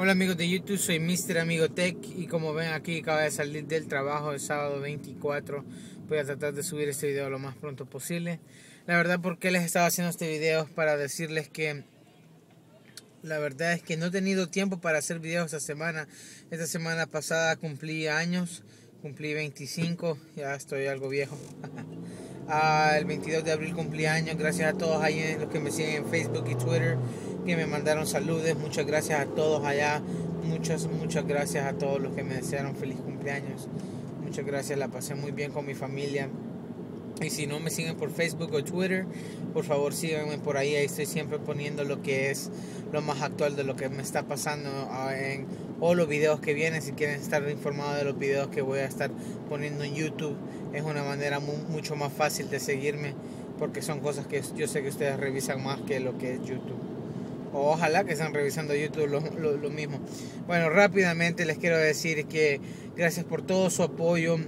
Hola amigos de YouTube, soy Mr. Amigo Tech y como ven aquí acaba de salir del trabajo el sábado 24. Voy a tratar de subir este video lo más pronto posible. La verdad, ¿por qué les estaba haciendo este video? Para decirles que la verdad es que no he tenido tiempo para hacer videos esta semana. Esta semana pasada cumplí años, cumplí 25, ya estoy algo viejo. ah, el 22 de abril cumplí años, gracias a todos ahí los que me siguen en Facebook y Twitter que me mandaron saludos. Muchas gracias a todos allá. Muchas, muchas gracias a todos los que me desearon feliz cumpleaños. Muchas gracias, la pasé muy bien con mi familia. Y si no me siguen por Facebook o Twitter, por favor síganme por ahí. Ahí estoy siempre poniendo lo que es lo más actual de lo que me está pasando ah, en o los videos que vienen. Si quieren estar informados de los videos que voy a estar poniendo en YouTube, es una manera mucho más fácil de seguirme porque son cosas que yo sé que ustedes revisan más que lo que es YouTube ojalá que estén revisando YouTube lo, mismo. Bueno, rápidamente les quiero decir que gracias por todo su apoyo.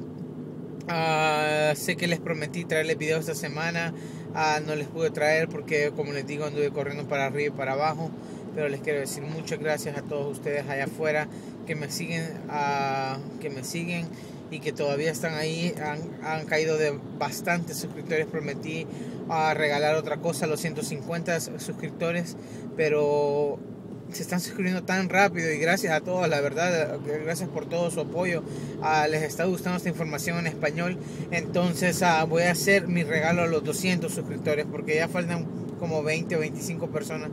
Ah, sé que les prometí traerles videos esta semana. Ah, no les pude traer porque, como les digo, anduve corriendo para arriba y para abajo. Pero les quiero decir muchas gracias a todos ustedes allá afuera que me siguen, uh, que me siguen y que todavía están ahí. Han, han caído de bastantes suscriptores. Prometí regalar otra cosa a los 150 suscriptores, pero se están suscribiendo tan rápido y gracias a todos, la verdad, gracias por todo su apoyo. Ah, les está gustando esta información en español, entonces ah, voy a hacer mi regalo a los 200 suscriptores porque ya faltan como 20 o 25 personas.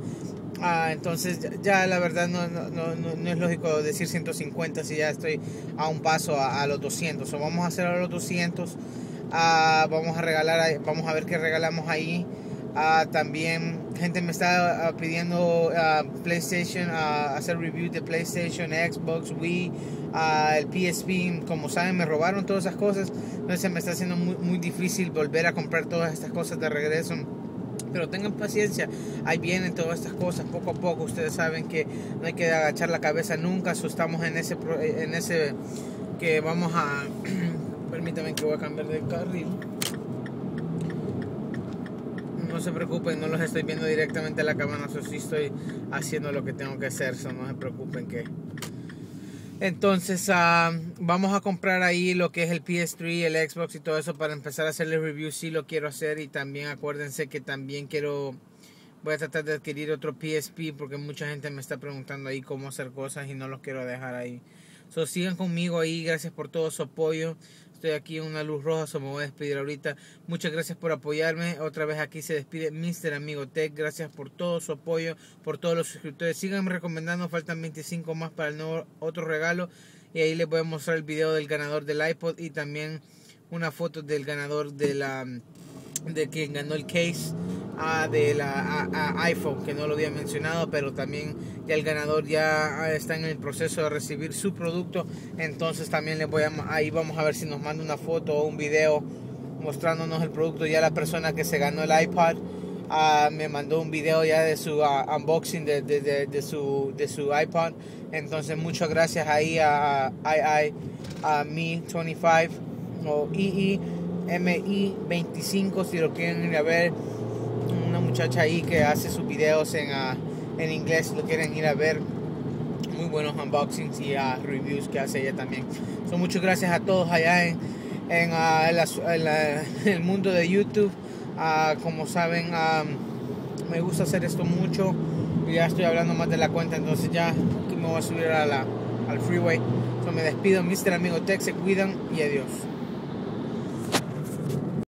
Ah, entonces ya, la verdad no, no, no, no, es lógico decir 150 si ya estoy a un paso a, los 200. O vamos a hacer a los 200 Ah, vamos a regalar, vamos a ver qué regalamos ahí. Ah, también gente me está ah, pidiendo PlayStation, hacer review de PlayStation, Xbox, Wii, el PSP. Como saben, me robaron todas esas cosas. Entonces me está haciendo muy, muy difícil volver a comprar todas estas cosas de regreso. Pero tengan paciencia, ahí vienen todas estas cosas poco a poco. Ustedes saben que no hay que agachar la cabeza nunca. Asustamos en ese, en ese que vamos a Permítame que voy a cambiar de carril. No se preocupen, no los estoy viendo directamente a la cámara, eso sí estoy haciendo lo que tengo que hacer, no se preocupen que... Entonces ah, vamos a comprar ahí lo que es el PS3, el Xbox y todo eso para empezar a hacerle review si lo quiero hacer y también acuérdense que también quiero voy a tratar de adquirir otro PSP porque mucha gente me está preguntando ahí cómo hacer cosas y no los quiero dejar ahí. So, sigan conmigo ahí, gracias por todo su apoyo. Estoy aquí en una luz roja, so me voy a despedir ahorita. Muchas gracias por apoyarme. Otra vez aquí se despide Mr. Amigo Tech. Gracias por todo su apoyo, por todos los suscriptores. Síganme recomendando, faltan 25 más para el nuevo otro regalo. Y ahí les voy a mostrar el video del ganador del iPod y también una foto del ganador de la de quien ganó el case de la iPhone, que no lo había mencionado, pero también ya el ganador ya está en el proceso de recibir su producto. Entonces también le voy a, ahí vamos a ver si nos manda una foto o un video mostrándonos el producto. Ya la persona que se ganó el iPad ah, me mandó un video ya de su ah, unboxing de, de, de, su, de su iPad. Entonces muchas gracias ahí a, a, a, Me25 o II MI25 si lo quieren ir a ver muchacha ahí que hace sus videos en, uh, en inglés, lo quieren ir a ver. Muy buenos unboxings y uh, reviews que hace ella también. son muchas gracias a todos allá en, en, uh, el mundo de YouTube. como saben, me gusta hacer esto mucho. Ya estoy hablando más de la cuenta, entonces ya me voy a subir a la, al freeway. So me despido, Mr. Amigo Tech, se cuidan y adiós.